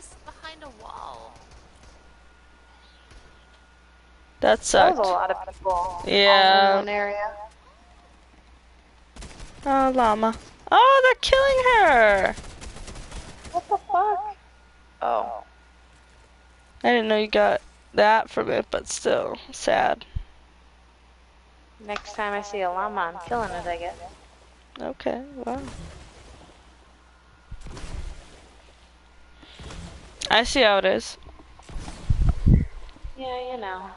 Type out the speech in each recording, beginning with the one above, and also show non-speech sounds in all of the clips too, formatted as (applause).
was behind a wall. That That sucked. was a lot of people. all in Yeah. one area. Oh, llama. Oh, they're killing her. What the fuck? Oh. I didn't know you got that from it, but still, sad. Next time I see a llama, I'm killing it, I guess. Okay, wow. I see how it is. Yeah, you know.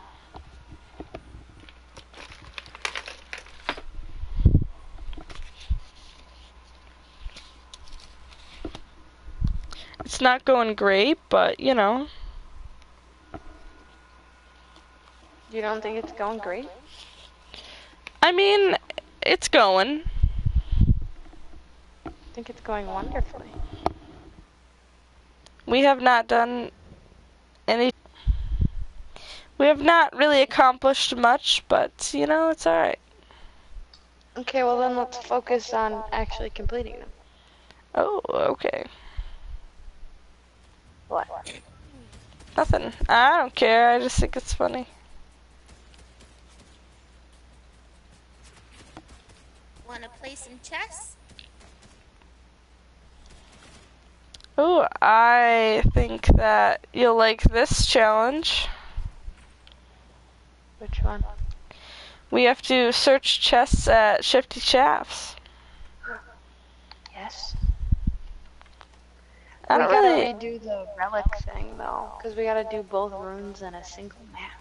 It's not going great, but you know, You don't think it's going great? I mean, it's going. I think it's going wonderfully. We have not done any. We have not really accomplished much, but you know, it's alright. Okay, well then let's focus on actually completing them. Oh, okay. What? Nothing. I don't care, I just think it's funny. Wanna play some chess? Ooh, I think that you'll like this challenge. Which one? We have to search chests at Shifty Shafts. Yes. I don't gotta do the relic thing though, because we gotta do both runes in a single match.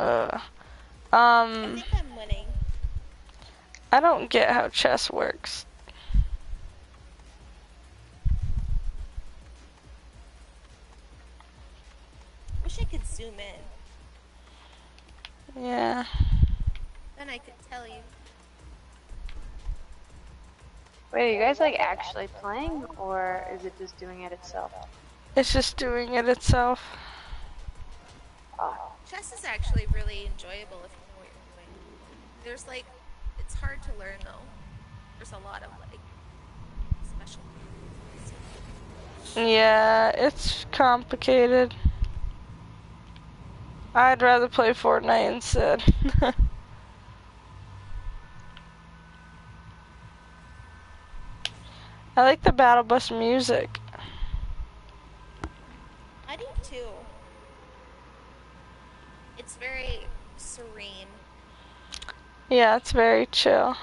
Uh, um. I think I'm winning. I don't get how chess works. Wish I could zoom in. Yeah. Then I could tell you. Wait, are you guys like actually playing, or is it just doing it itself? It's just doing it itself. Oh. Chess is actually really enjoyable if you know what you're doing. There's like, it's hard to learn though. There's a lot of like special. Yeah, it's complicated. I'd rather play Fortnite instead. (laughs) I like the Battle Bus music. I do too. It's very serene. Yeah, it's very chill.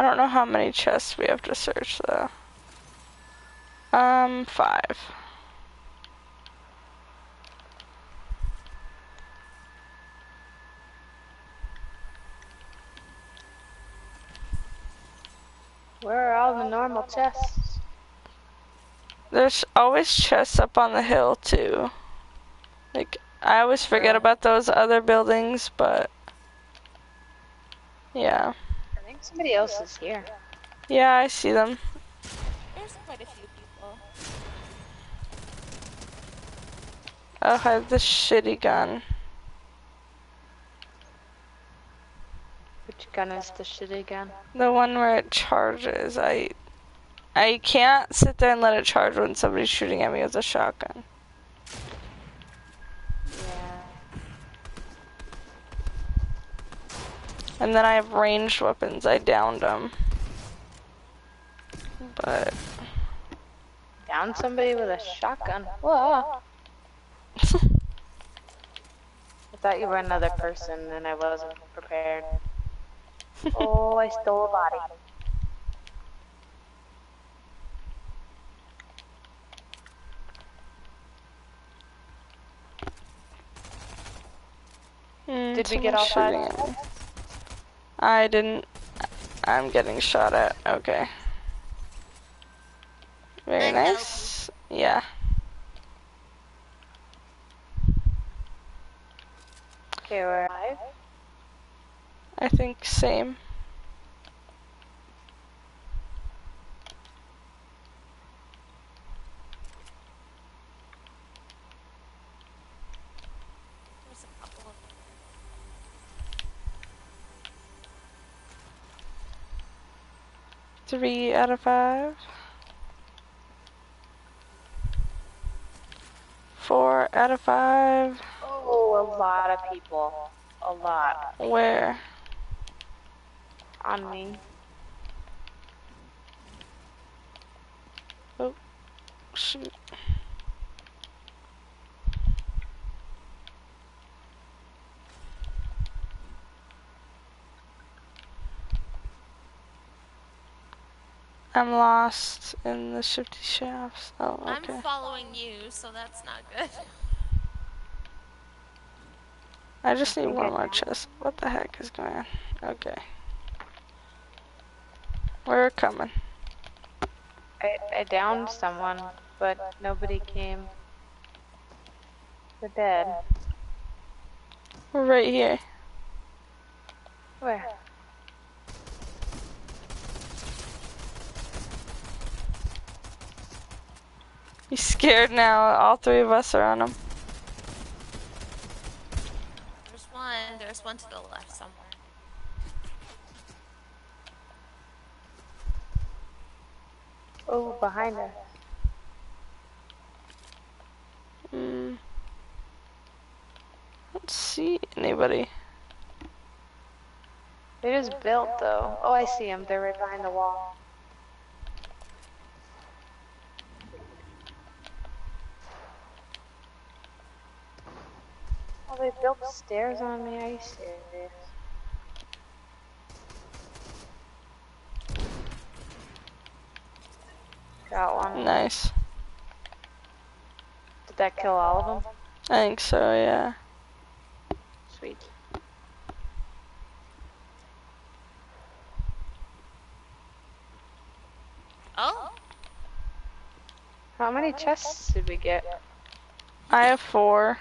I don't know how many chests we have to search though. Um, five. Where are all the normal chests? There's always chests up on the hill too. Like I always forget about those other buildings, but yeah. I think somebody else is here. Yeah, I see them. There's quite a few people. Oh, I have this shitty gun. Which gun is the shitty gun? The one where it charges. I I can't sit there and let it charge when somebody's shooting at me with a shotgun. And then I have ranged weapons. I downed them. But Down somebody with a shotgun. Whoa. (laughs) I thought you were another person and I wasn't prepared. oh, I stole a body. Hmm, Did we get all five? I didn't. I'm getting shot at. Okay. Very nice. Yeah. Okay, we're five. I think same. Three out of five. Four out of five. Oh, a lot of people. A lot. Where? On me. Oh, shoot. I'm lost in the shifty shafts. Oh, okay. I'm following you, so that's not good. I just need one more chest. What the heck is going on? Okay. We're coming. I, I downed someone, but nobody came. They're dead. We're right here. Where? He's scared now. All three of us are on him. There's one. There's one to the left somewhere. Oh, behind us. Mm. I don't see anybody. They just built though. Oh, I see them. They're right behind the wall. Oh, they built stairs on me. Are you serious? Got one. Nice. Did that kill all of them? I think so, yeah. Sweet. Oh, How many chests did we get? I I have four.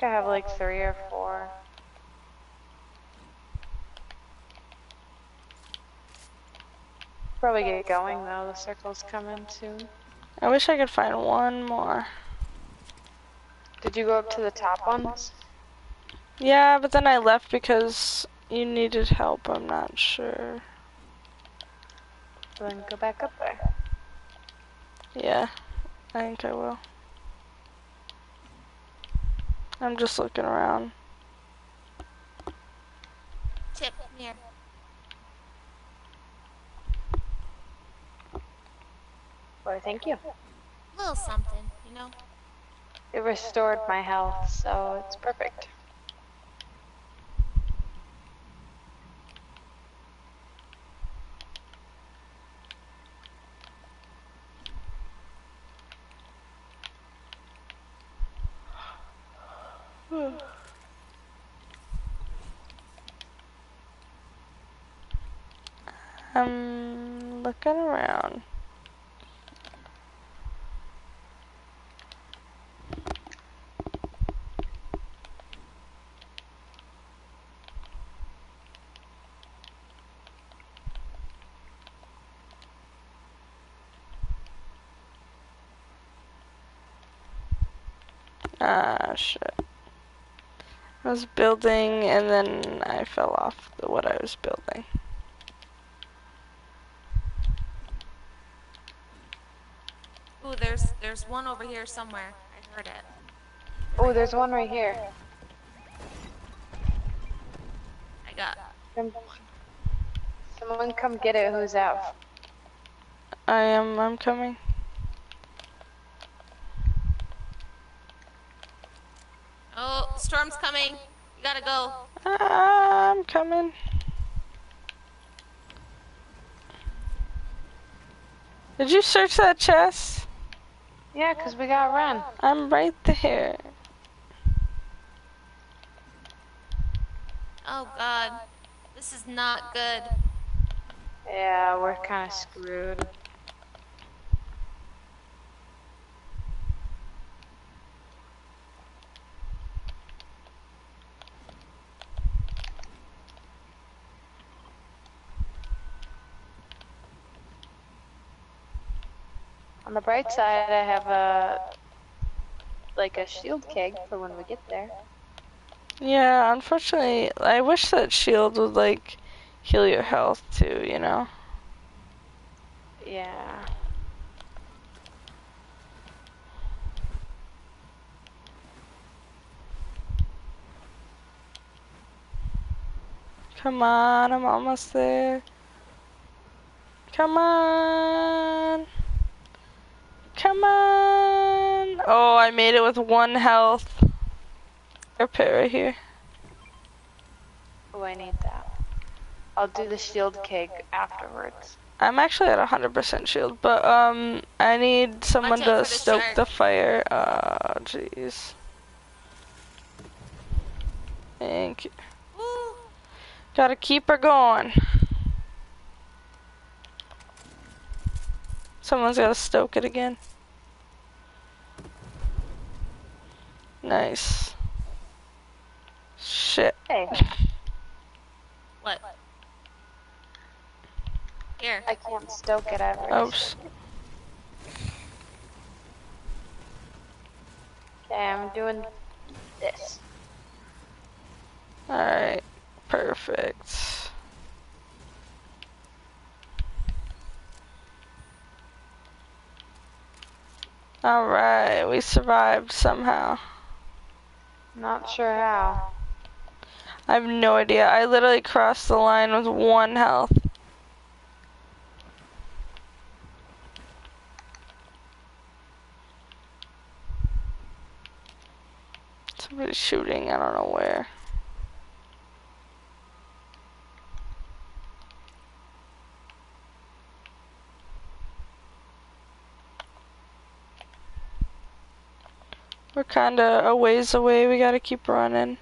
Think I have like three or four. Probably get going though. The circle's coming soon. I wish I could find one more. Did you go up to the top ones? Yeah, but then I left because you needed help. I'm not sure. Then go back up there. Yeah, I think I will. I'm just looking around. Chip, come here. Why, thank you. A little something, you know? It restored my health, so it's perfect. I'm looking around. Ah, shit. I was building and then I fell off the, what I was building. Ooh, there's there's one over here somewhere. I heard it. Oh, there's one right here. I got. Come- Someone come get it who's out. I am, I'm coming. Oh, storm's coming. You gotta go. I'm coming. Did you search that chest? Yeah, 'cause we got run. I'm right there. Oh God, this is not good. Yeah, we're kind of screwed. On the bright side, I have a like a shield keg for when we get there. Yeah, unfortunately, I wish that shield would like heal your health too, you know? Yeah. Come on, I'm almost there. Come on. Come on. Oh, I made it with one health. Repair right here. Oh, I need that. I'll do the shield cake afterwards. I'm actually at 100% shield, but um, I need someone to the stoke shark. the fire. Oh, jeez. Thank you. Woo. Gotta keep her going. Someone's gotta stoke it again. Nice. Shit. Hey, What? Here. I can't stoke it ever. Sh- Okay, I'm doing this. alright. Perfect. Alright, we survived somehow. Not sure how. I have no idea. I literally crossed the line with one health. Somebody's shooting, I don't know where. We're kinda a ways away, we gotta keep running.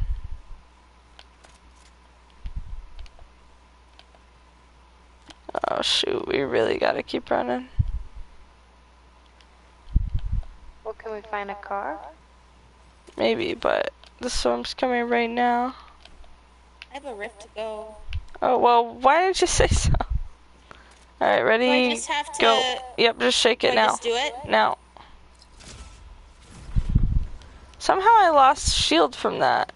Oh shoot, we really gotta keep running. Well, can we find a car? Maybe, but the storm's coming right now. I have a rift to go. Oh, well, why didn't you (laughs) say so? Alright, Do ready? I just have to? Go. Yep, just shake Do it I now. just do it? Now. Somehow I lost shield from that.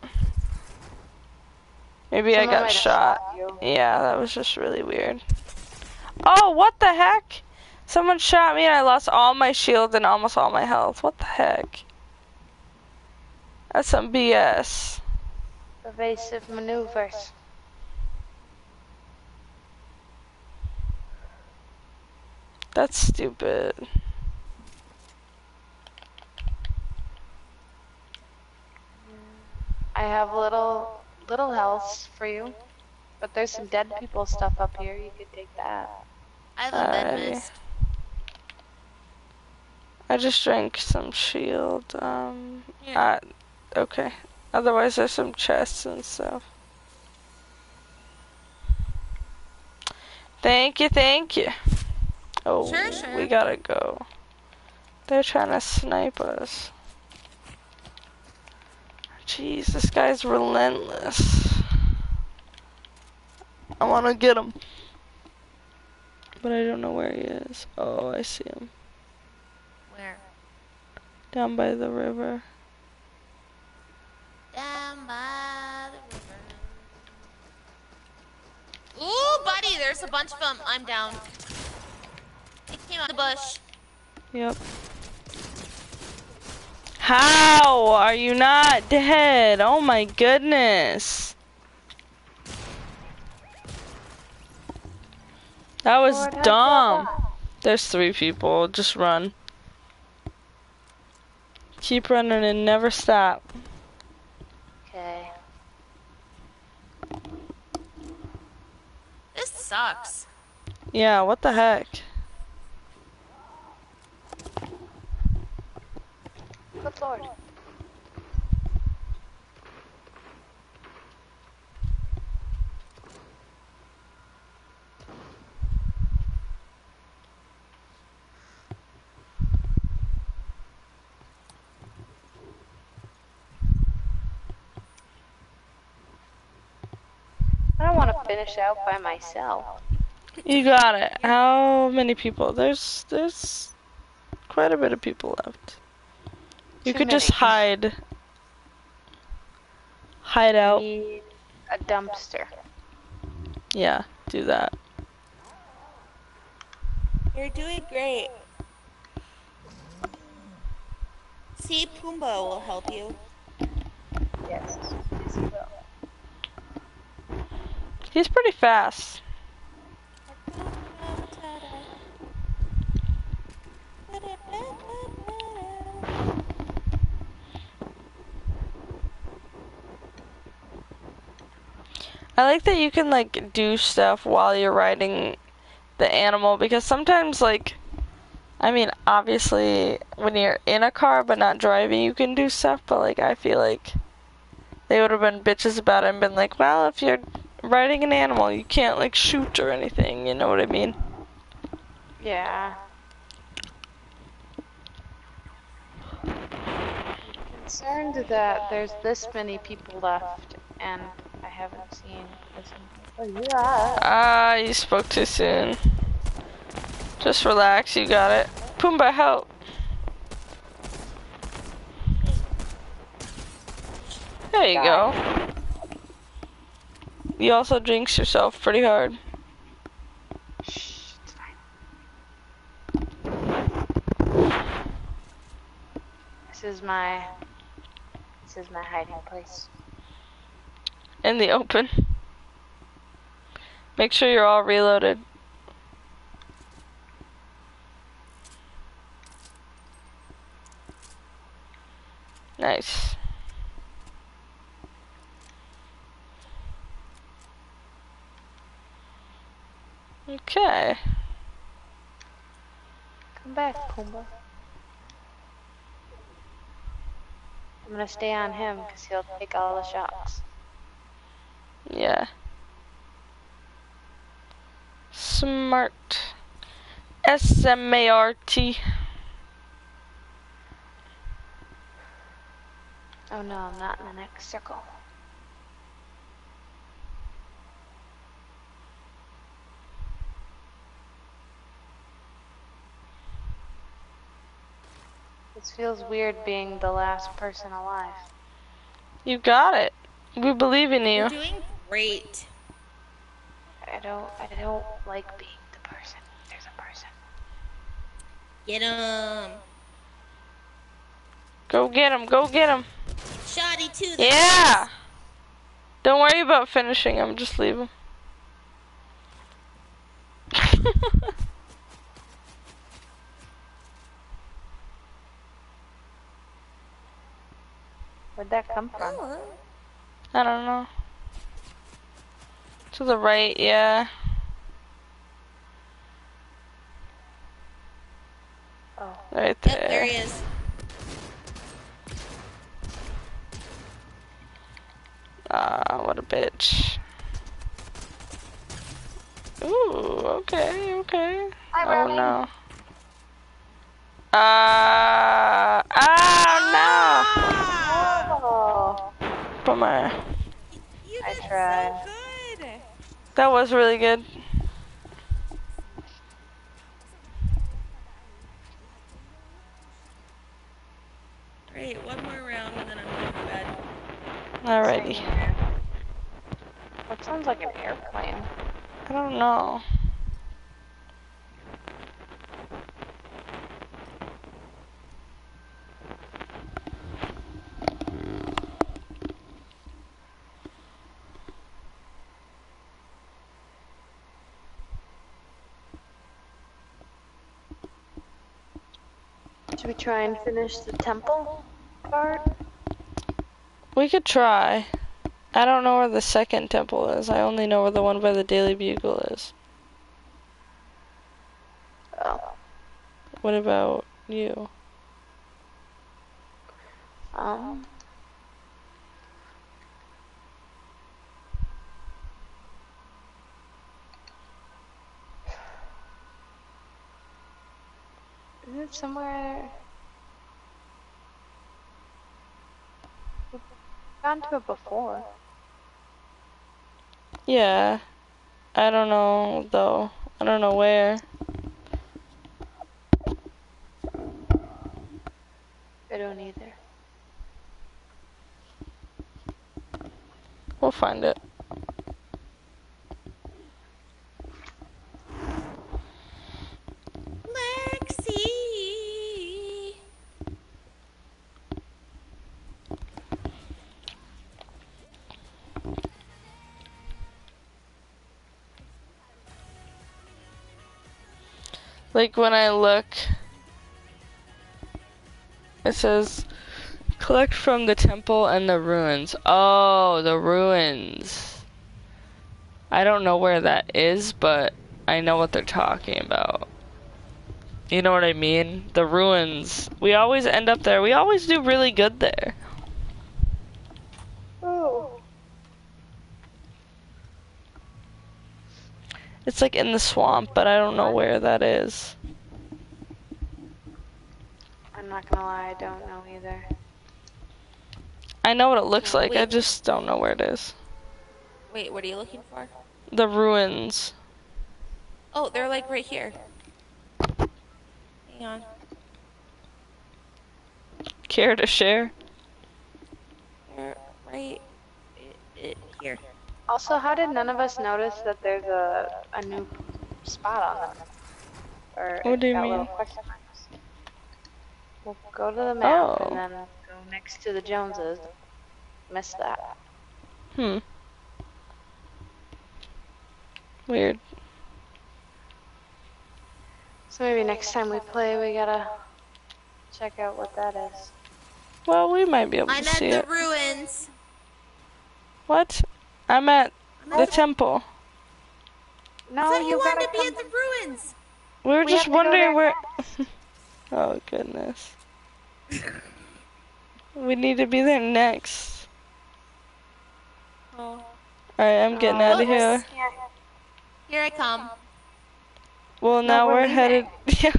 Maybe I got have shot. Yeah, that was just really weird. Oh, what the heck? Someone shot me and I lost all my shield and almost all my health. What the heck? That's some BS. Evasive maneuvers. That's stupid. I have a little little health for you, but there's some dead people stuff up here. You could take that. I have a Alrighty. mist. I just drank some shield. Um, uh, okay. Otherwise, there's some chests and stuff. Thank you, thank you. Oh, Sure, sure. we gotta go. They're trying to snipe us. Jeez, this guy's relentless. I wanna get him. But I don't know where he is. Oh, I see him. Where? Down by the river. Down by the river. Ooh, buddy, there's a bunch of them. I'm down. It came out of the bush. Yep. How are you not dead? Oh my goodness. That was Lord, dumb. There's three people. Just run. Keep running and never stop. Okay. This sucks. Yeah, what the heck? Finish out by myself. You got it. How many people? There's there's quite a bit of people left. You Too could just hide. Hide out. Need a dumpster. Yeah, do that. You're doing great. See, Pumbaa will help you. Yes. Yes, he will. He's pretty fast. I like that you can like do stuff while you're riding the animal because sometimes like I mean obviously when you're in a car but not driving you can do stuff but like I feel like they would have been bitches about it and been like, well, if you're riding an animal, you can't like shoot or anything, you know what I mean? Yeah. Concerned that there's this many people left and I haven't seen this Oh yeah. Ah, you spoke too soon. Just relax, you got it. Pumbaa, help. There you go. You also jinxed yourself pretty hard. Shh, it's fine. This is my this is my hiding place. In the open. Make sure you're all reloaded. Nice. Okay. Come back, Pumbaa. I'm gonna stay on him because he'll take all the shots. Yeah. Smart. S M A R T. Oh no, I'm not in the next circle. This feels weird being the last person alive. You got it. We believe in you. You're doing great. I don't I don't like being the person. There's a person. Get him. Go get him. Go get him. Shoddy to the Yeah. Don't worry about finishing him. Just leave him. (laughs) Where'd that come from? Oh, I don't know. To the right, yeah. Oh. Right there. yep, there there. he is. Ah, what a bitch. Ooh, okay, okay. Hi, oh Remy. no. Uh, ah, Ah! No. Bummer. You I tried. so good. That was really good. Great, one more round and then I'm going to bed. Alrighty. That sounds like an airplane. I don't know. Should we try and finish the temple part? We could try. I don't know where the second temple is. I only know where the one by the Daily Bugle is. Oh. What about you? Um. Is it somewhere? We've gone to it before. Yeah. I don't know though. I don't know where. I don't either. We'll find it. Like when I look, it says collect from the temple and the ruins. Oh, the ruins. I don't know where that is, but I know what they're talking about. You know what I mean? The ruins. We always end up there. We always do really good there. Oh. It's like in the swamp, but I don't know where that is. I'm not gonna lie, I don't know either. I know what it looks like. I just don't know where it is. Wait, what are you looking for? The ruins. Oh, they're like right here. Hang on. Care to share? They're right i i here. Also, how did none of us notice that there's a a new spot on them? Or What do you mean? We'll go to the map Oh. and then go next to the Joneses. Missed that. Hmm. Weird. So maybe next time we play, we gotta check out what that is. Well, we might be able I'm to at see the it. ruins. What? I'm at the temple. No, I thought you, you wanted gotta be at the ruins. We were We just have to go wondering where. (laughs) oh goodness. (laughs) we need to be there next. Oh. Alright, I'm getting Oh, out of whoops. here. Here I come. Well, now we're we're headed. (laughs) Yeah.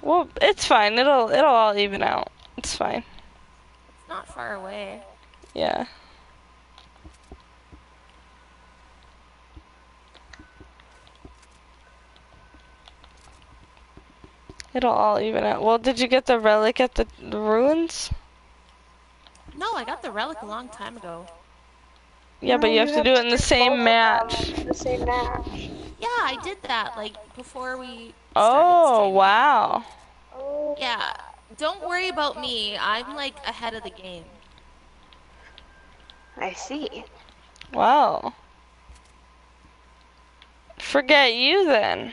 Well, it's fine. It'll it'll all even out. It's fine. It's not far away. Yeah. It'll all even out. Well, did you get the relic at the, the ruins? No, I got the relic a long time ago. Yeah, but No, you have to do it in the same match. in The same match. Yeah, I did that like before we. Oh, wow. Oh. Yeah, don't worry about me. I'm like ahead of the game. I see. Wow. Forget you then.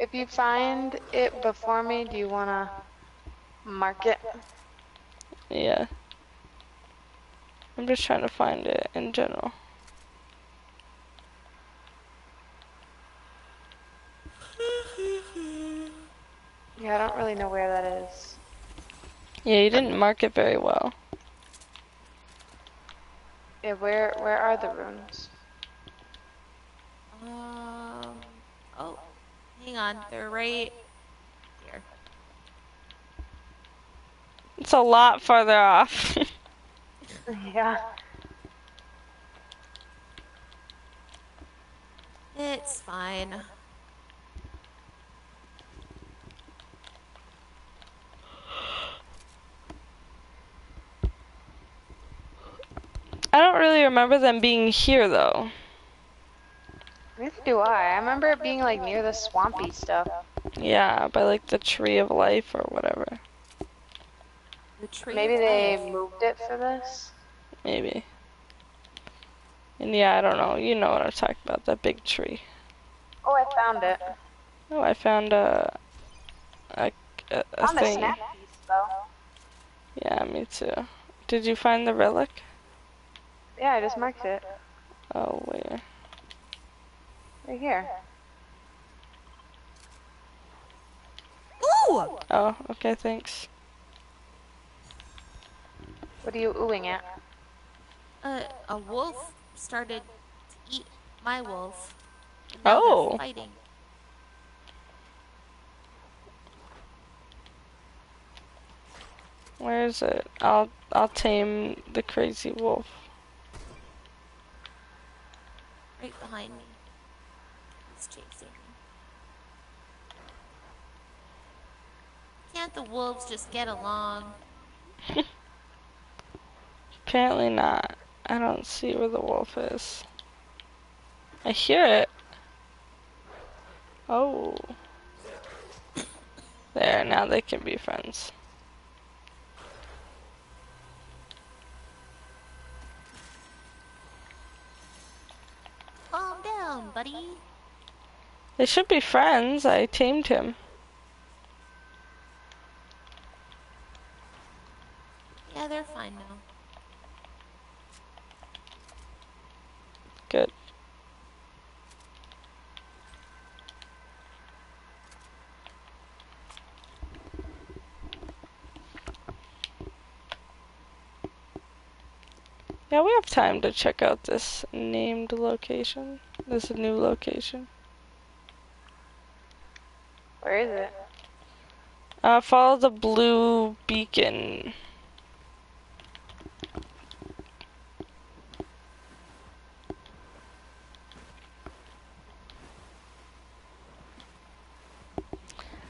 If you find it before me, do you wanna mark it? Yeah. I'm just trying to find it in general. (laughs) Yeah, I don't really know where that is. Yeah, you didn't mark it very well. Yeah, where where are the runes? Um. Oh, hang on. They're right here. It's a lot farther off. (laughs) Yeah. It's fine. I don't really remember them being here though. Neither do I. I remember it being like near the swampy stuff. Yeah, by like the tree of life or whatever. The tree. Maybe they moved it for this. Maybe. And yeah, I don't know. You know what I'm talking about, that big tree. Oh, I found it. Oh, I found a a, a, a Found a thing. snap piece though. Yeah, me too. Did you find the relic? Yeah, I just marked it. Oh, where? Right here. Ooh! Oh, okay, thanks. What are you oohing at? Uh, a wolf started to eat my wolf. and now they're Oh. Fighting. Where is it? I'll I'll tame the crazy wolf. right behind me. He's chasing me. Can't the wolves just get along? (laughs) Apparently not. I don't see where the wolf is. I hear it. Oh. There, now they can be friends. Calm down, buddy. They should be friends. I tamed him. Yeah, they're fine now. Good. Yeah, we have time to check out this named location. This new location. Where is it? Uh, follow the blue beacon.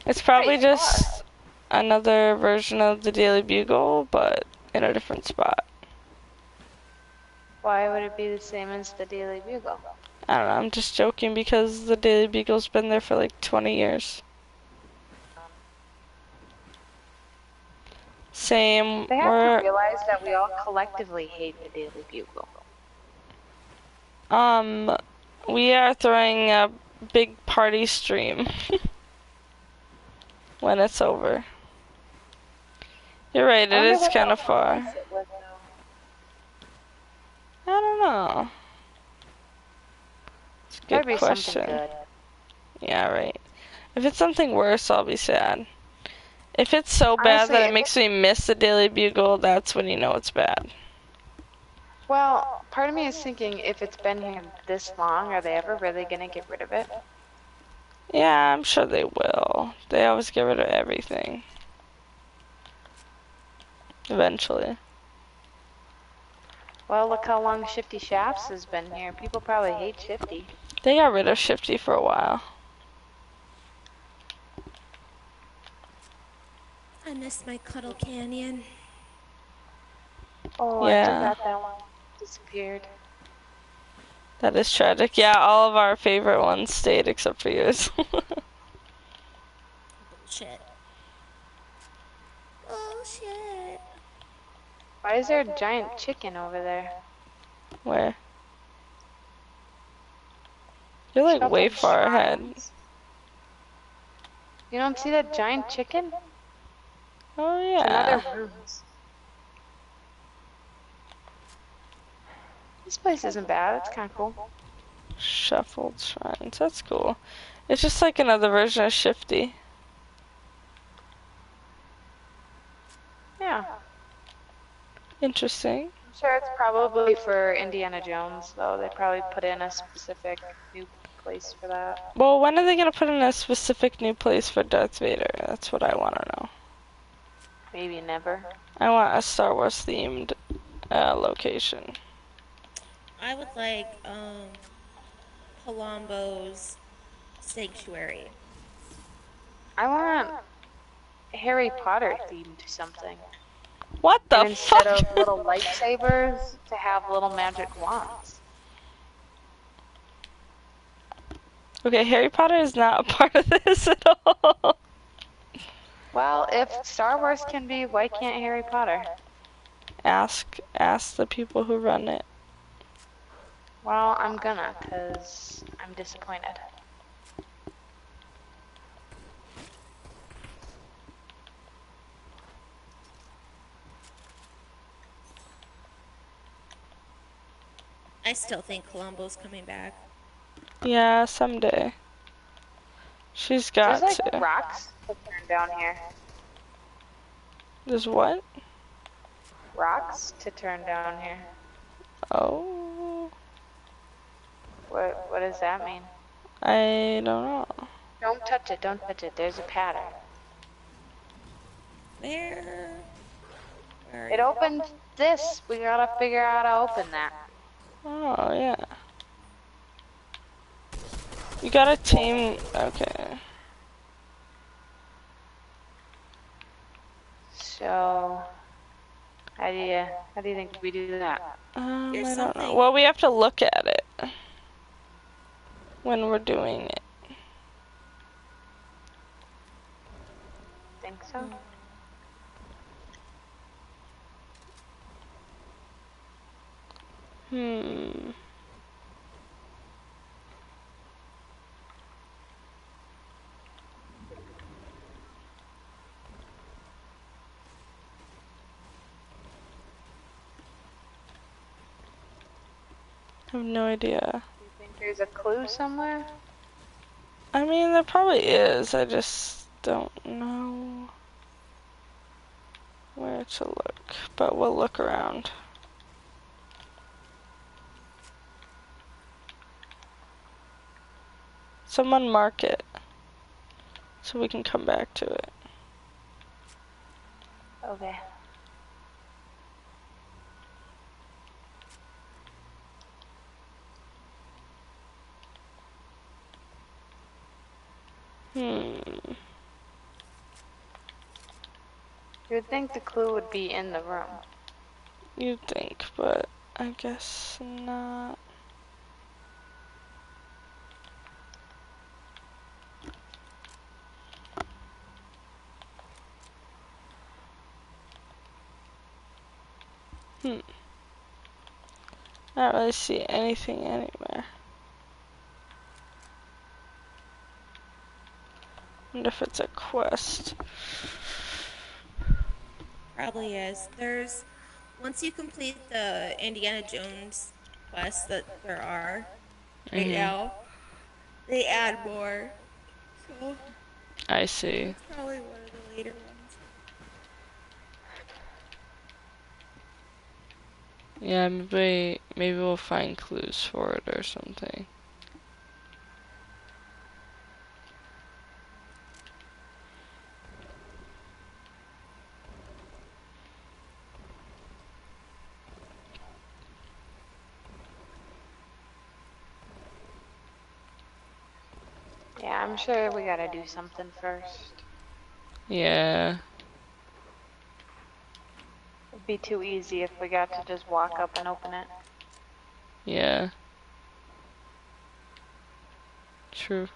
It's probably just another version of the Daily Bugle, but in a different spot. Why would it be the same as the Daily Bugle? I don't know, I'm just joking because the Daily Bugle's been there for like 20 years. Same, They have we're, to realize that we all collectively hate the Daily Bugle. um, we are throwing a big party stream (laughs) when it's over. You're right, it is kind of far. I don't know. It's a good question. good. Yeah, right. If it's something worse, I'll be sad. If it's so bad Honestly, that it makes me miss the Daily Bugle, that's when you know it's bad. Well, part of me is thinking if it's been here this long, are they ever really gonna get rid of it? Yeah, I'm sure they will. They always get rid of everything. Eventually. Well, look how long Shifty Shafts has been here. People probably hate Shifty. They got rid of Shifty for a while. I miss my Cuddle Canyon. Oh, I Yeah. forgot that one disappeared. That is tragic. Yeah, all of our favorite ones stayed except for yours. (laughs) Why is there a giant chicken over there? Where? You're like way far ahead. You don't see that giant chicken? Oh yeah. This place isn't bad. It's kind of cool. Shuffled shrines. That's cool. It's just like another version of Shifty. Yeah. Interesting. I'm sure it's probably for Indiana Jones, though. They probably put in a specific new place for that. Well, when are they gonna put in a specific new place for Darth Vader? That's what I want to know. Maybe never. I want a Star Wars themed uh, location. I would like um Palumbo's sanctuary. I want Harry Potter themed something. What the and instead fuck? of little lightsabers, to have little magic wands. okay, Harry Potter is not a part of (laughs) this at all. Well, if Star Wars can be, why can't Harry Potter? ask, ask the people who run it. Well, I'm gonna, cause I'm disappointed. I still think Colombo's coming back. Yeah, someday. She's got There's like to. rocks to turn down here. There's what? Rocks to turn down here. Oh, What What does that mean? I don't know. Don't touch it. Don't touch it. There's a pattern. Where? Where It you? opened this. We gotta figure out how to open that. Oh yeah. You got a team, Okay. So, how do you how do you think we do that? Um, There's I don't know. Well, we have to look at it when we're doing it. Think so? Hmm. I have no idea. You think there's a clue somewhere? I mean, there probably is. I just don't know where to look. But we'll look around. Someone mark it so we can come back to it. Okay. Hmm. You would think the clue would be in the room. You'd think, but I guess not. I don't really see anything anywhere. Wonder if it's a quest. Probably is. There's once you complete the Indiana Jones quests that there are right Mhm. now, they add more. So I see. it's probably one of the later ones. Yeah, maybe maybe we'll find clues for it or something. Yeah, I'm sure we gotta do something first. Yeah. Be too easy if we got to just walk up and open it. Yeah. True.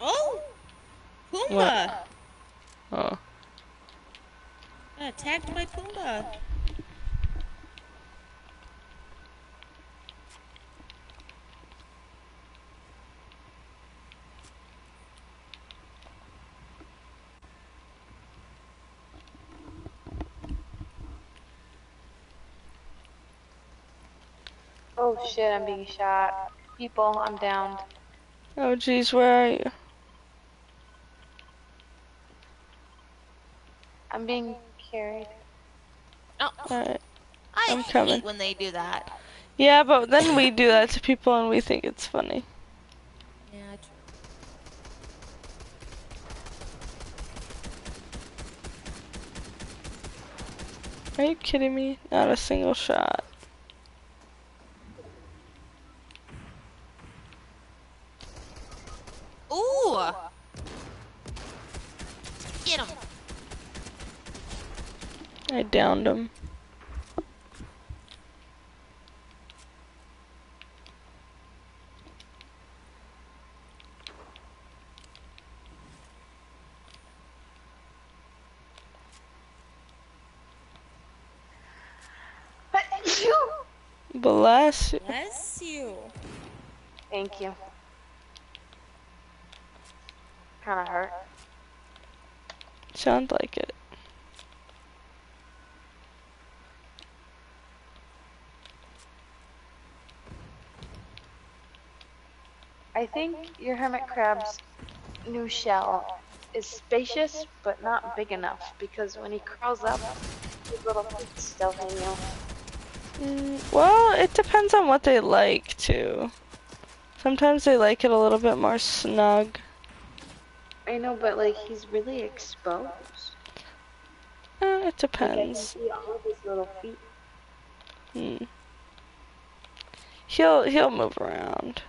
Oh, Pumbaa! What? Oh. I attacked my Pumbaa. Oh shit, I'm being shot. People, I'm downed. Oh geez, where are you? I'm being carried. Oh, Alright. I I'm coming. when they do that. Yeah, but then we do that to people and we think it's funny. Yeah, true. Are you kidding me? Not a single shot. Ooh! Get him! I downed him. Bless you. Bless you. Thank you. Kinda hurt. Sounds like it. I think your hermit crab's new shell is spacious, but not big enough, because when he crawls up, his little feet still hang out. Mm, well, it depends on what they like too. Sometimes they like it a little bit more snug. I know, but like, he's really exposed. Eh, it Like, depends. see all of his little feet. Hmm. He'll he'll move around.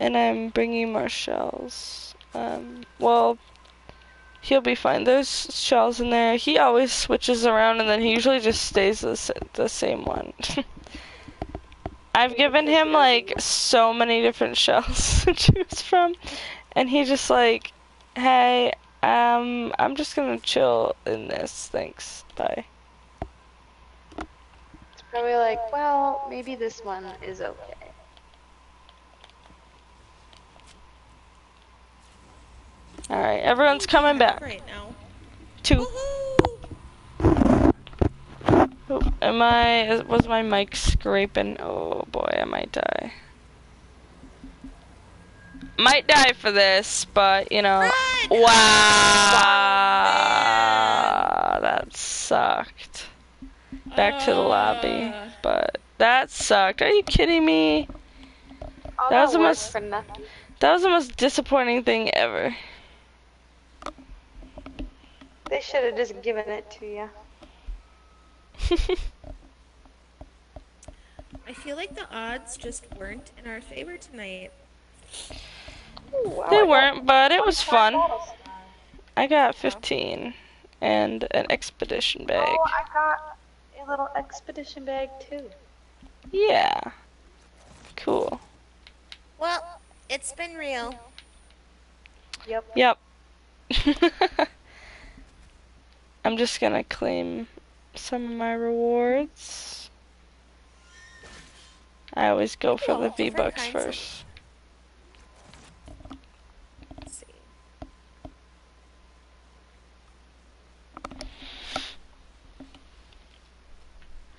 And I'm bringing more shells. Um, well, he'll be fine. There's shells in there. He always switches around, and then he usually just stays the the same one. (laughs) I've given him like so many different (laughs) shells to choose from, and he just like, hey, um, I'm just gonna chill in this. Thanks. Bye. It's probably like, well, maybe this one is okay. All right, everyone's coming back. Right now. Two. Oh, am I? Was my mic scraping? Oh boy, I might die. Might die for this, but you know. Run! Wow, that sucked. Back to the lobby, Uh. but that sucked. Are you kidding me? All That was the most- for. That was the most disappointing thing ever. They should have just given it to you. (laughs) I feel like the odds just weren't in our favor tonight. Ooh, wow, they weren't, but it was fun. I got 15 and an expedition oh, bag. Oh, I got a little expedition bag too. Yeah. Cool. Well, it's been real. Yep. Yep. (laughs) I'm just gonna claim some of my rewards. I always go for Oh, the V-Bucks kinds of- first. Let's see.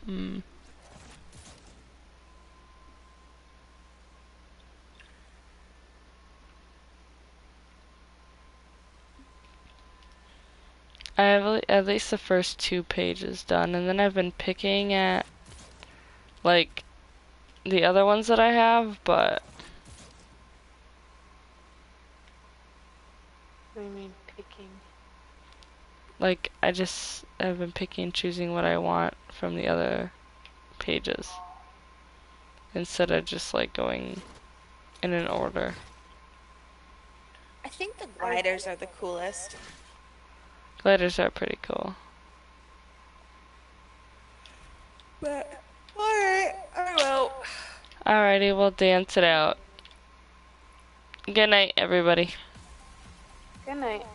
Hmm. I have at least the first two pages done, and then I've been picking at like the other ones that I have, but What do you mean picking? like I just have been picking and choosing what I want from the other pages instead of just like going in an order. I think the gliders are the coolest. Gliders are pretty cool. But alright, I will. Alrighty, we'll dance it out. Good night, everybody. Good night.